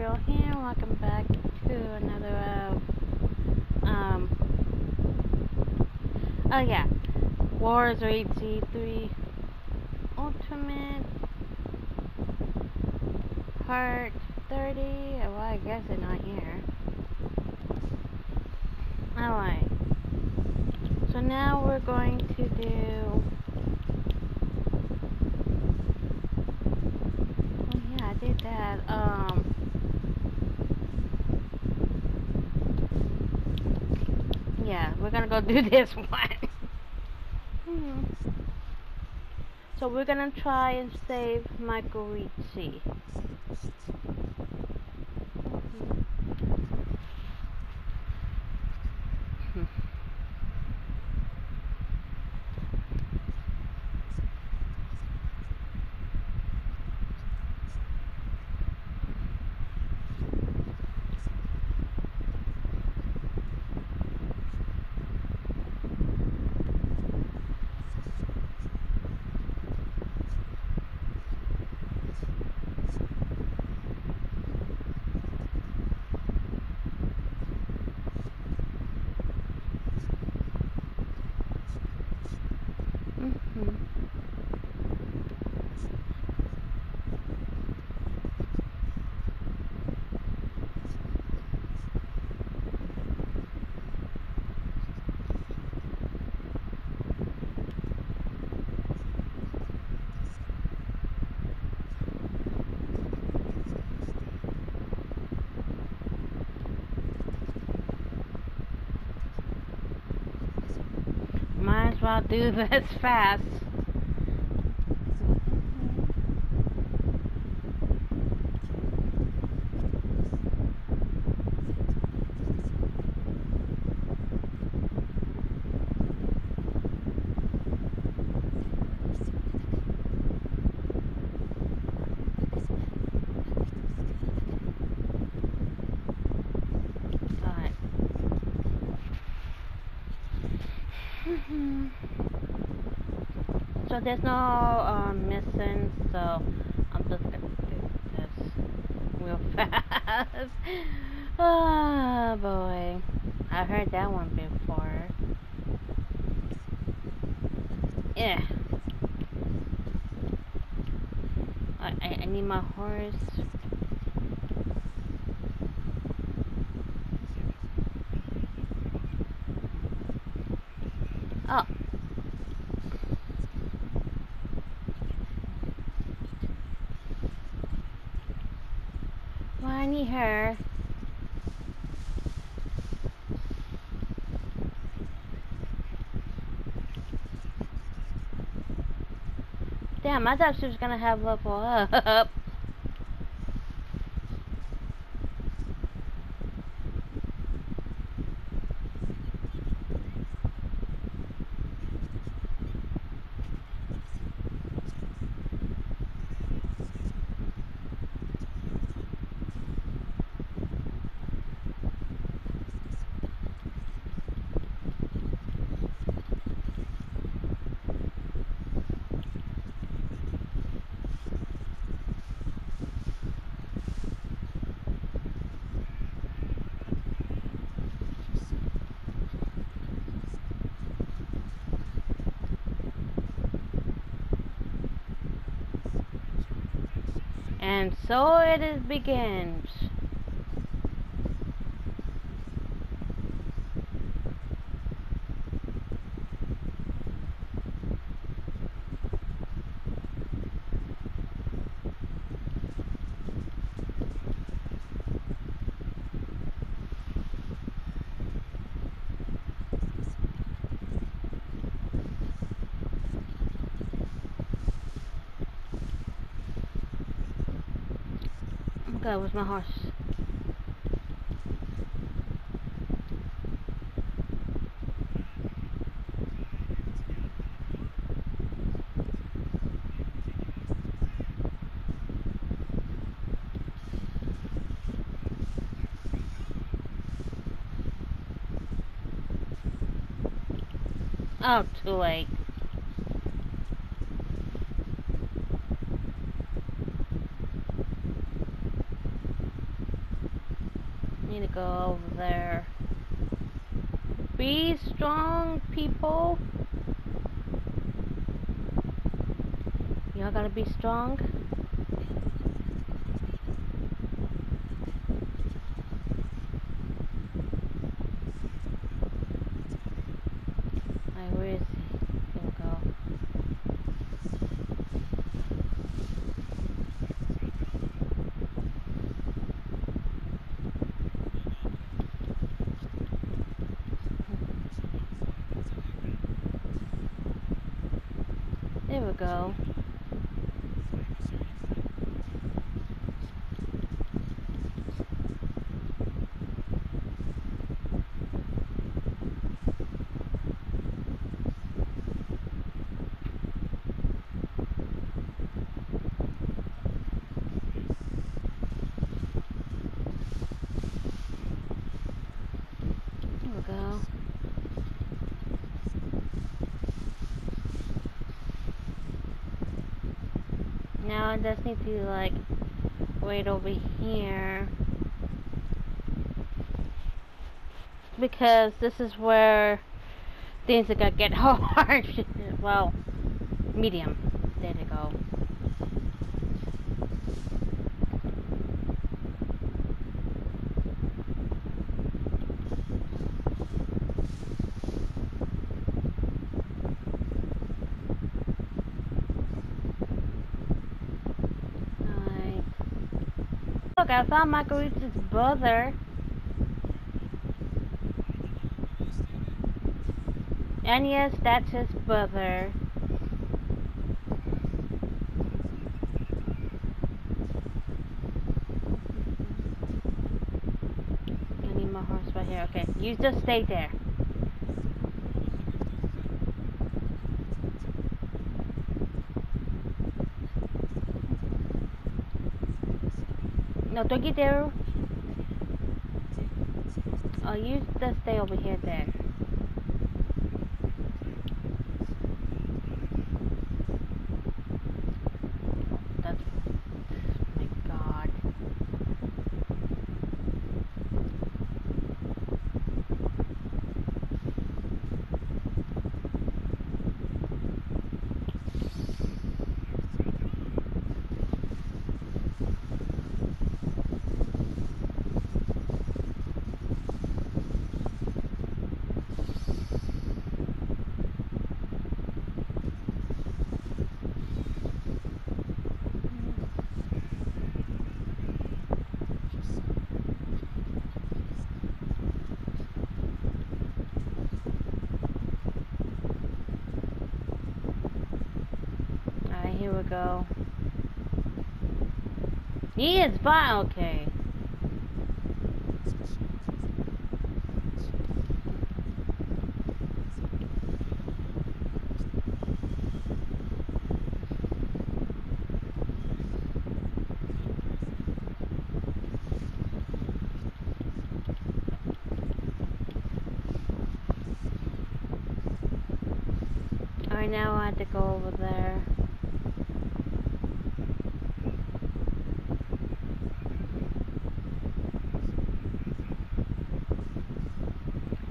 Girl here. Welcome back to another, uh, um, oh yeah, Warriors Orochi 3 Ultimate Part 30. Well, I guess it's not here. Alright. So now we're going to do Oh yeah, I did that. Um Yeah, we're gonna go do this one. Hmm. So we're gonna try and save Michael Ricci. Well do this fast. Alright. Mhm. There's no um, missing, so I'm just gonna do this real fast. Oh boy, I heard that one before. Yeah. I, I need my horse. Oh. Well, I need her. Damn, I thought she was gonna have level up. And so it is begins. God, where's my horse? Oh, too late. Be strong, people. Y'all gotta be strong. Alright, where is he? Here we go. There we go. There we go. Now I just need to like wait over here because this is where things are gonna get hard. well, medium. There they go. Alright. Look, I found Margarita's brother. And yes, that's his brother. I need my horse right here. Okay, you just stay there. No, don't get there. Oh, you just stay over here then. That's my God. Alright, here we go. He is fine. Okay. Alright, now I have to go over there.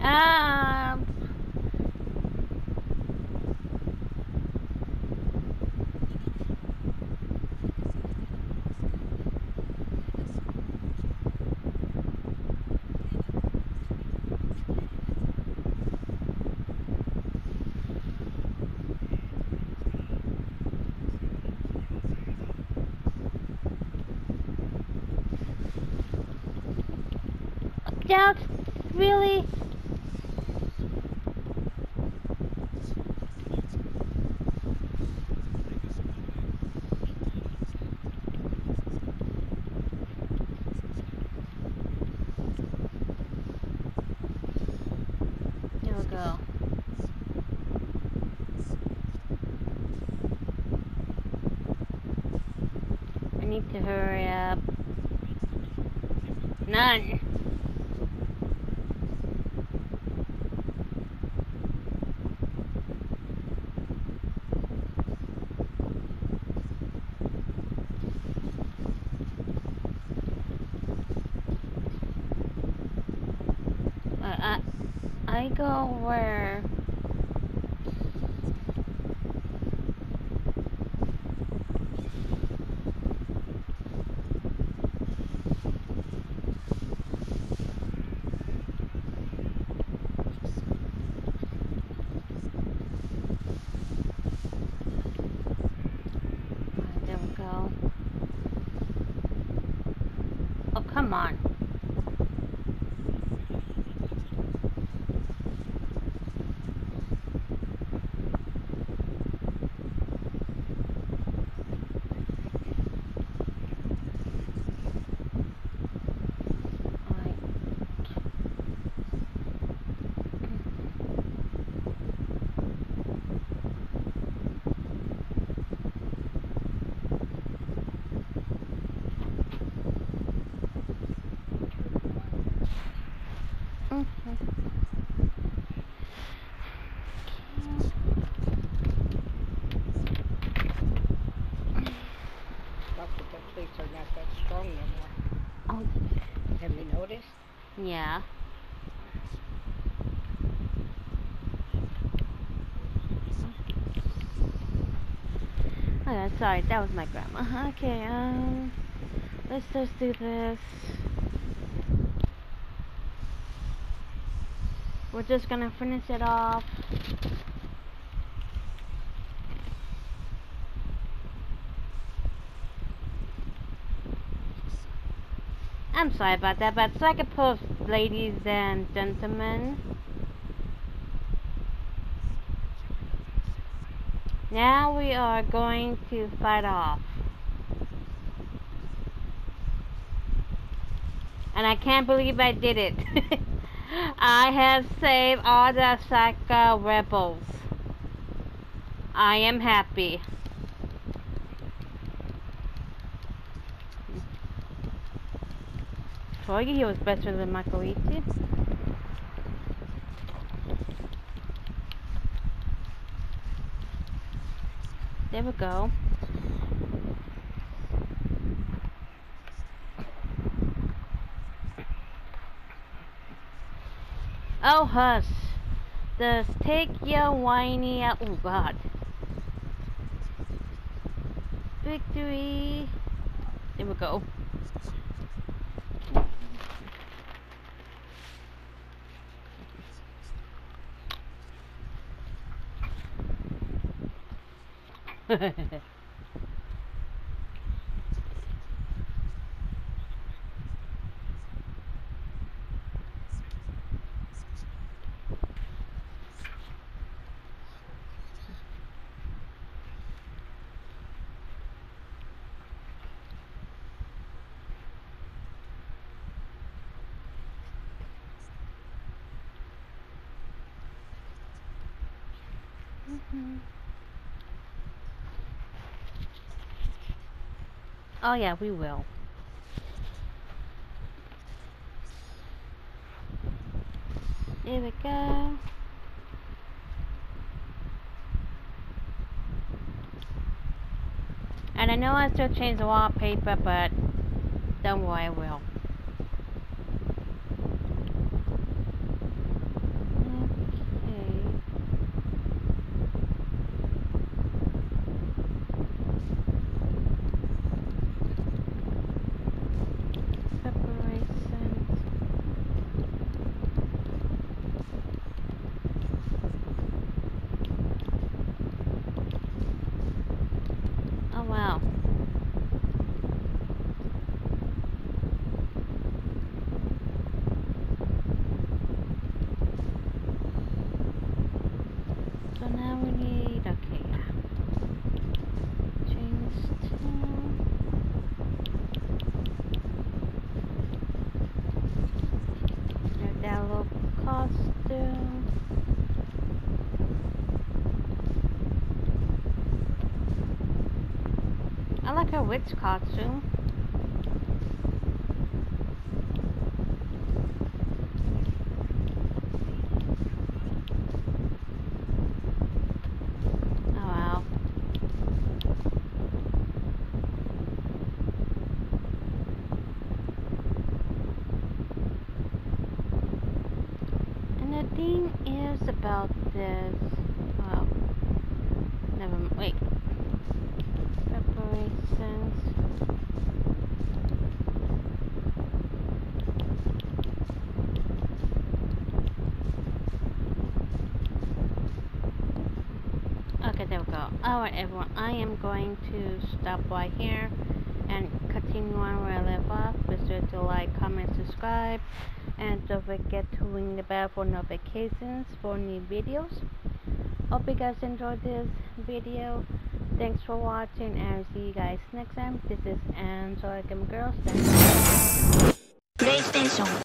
Um. That's really. There we go. I need to hurry up. None. I, I, I go where? Alright, there we go. Oh, come on. Alright. Mhm. Not that the police are not that strong anymore. Oh, Have you noticed? Yeah. Oh, sorry, that was my grandma. Okay, um, let's just do this. We're just gonna finish it off. I'm sorry about that, but psychopath ladies and gentlemen. Now we are going to fight off. And I can't believe I did it. I have saved all the Saika rebels. I am happy. You he was better than Eaton. There we go. Oh, hush. Just take your whiny. Oh, God. Victory. There we go. Mm-hmm. Oh yeah, we will. There we go. And I know I still change the wallpaper, but don't worry, I will. Okay. Preparations. Oh wow. So now we need okay. yeah. Change to Have that little costume. Her witch costume. Oh wow. And it thing is about this. Well, never. m- Wait. Preparations. Okay, there we go alright everyone, I am going to stop right here and continue on where I left off. Be sure to like, comment, subscribe, and don't forget to ring the bell for notifications for new videos. Hope you guys enjoyed this video. Thanks for watching and see you guys next time. This is Angela Gamergirl. PlayStation.